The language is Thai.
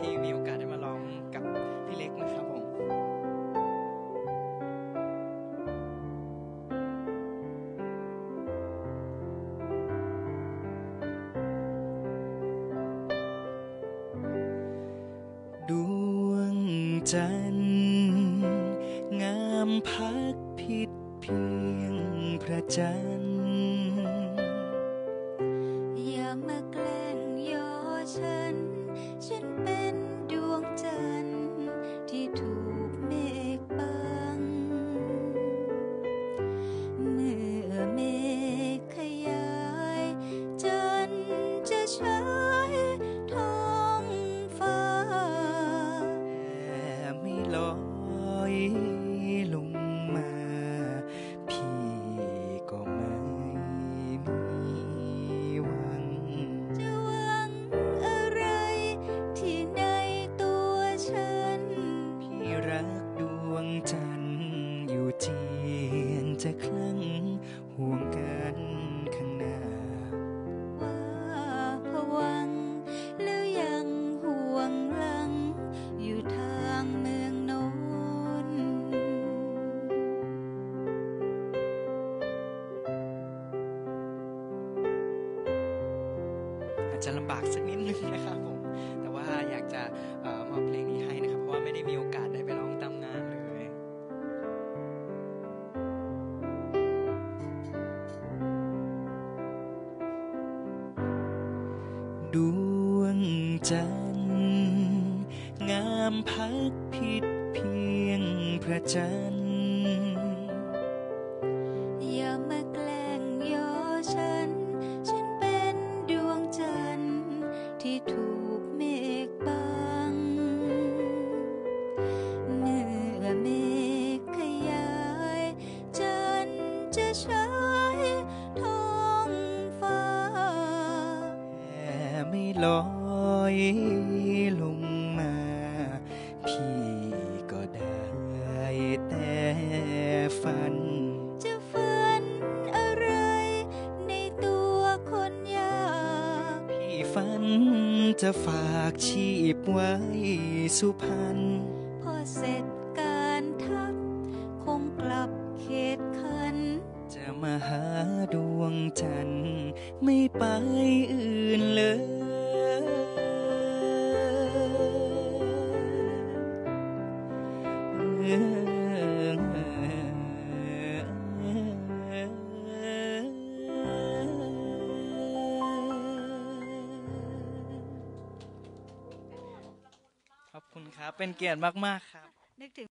ที่มีโอกาสได้มาร้องกับพี่เล็กนะครับผมดวงจันทร์งามพักผิดเพียงพระจันทร์อย่ามาแกล้งย่อฉัน จจะลำบากสักนิดนึงนะครับผม แต่ว่าอยากจะออมอบเพลงนี้ให้นะครับ เพราะว่าไม่ได้มีโอกาสได้ไปร้องตามงานเลยดวงจันทร์งามพักผิดเพียงพระจันทร์ ที่ถูกเมฆบัง เมื่อเมฆขยายจันจะฉายท้องฟ้าแต่ไม่ลอยลงมา พี่ก็ได้แต่ฝัน จะฝากชีพไว้สุพรรณพอเสร็จการทักคงกลับเขตคัน จะมาหาดวงจันทร์ไม่ไปอื่นเลย ครับ เป็นเกียรติมาก ๆ ครับ นึกถึง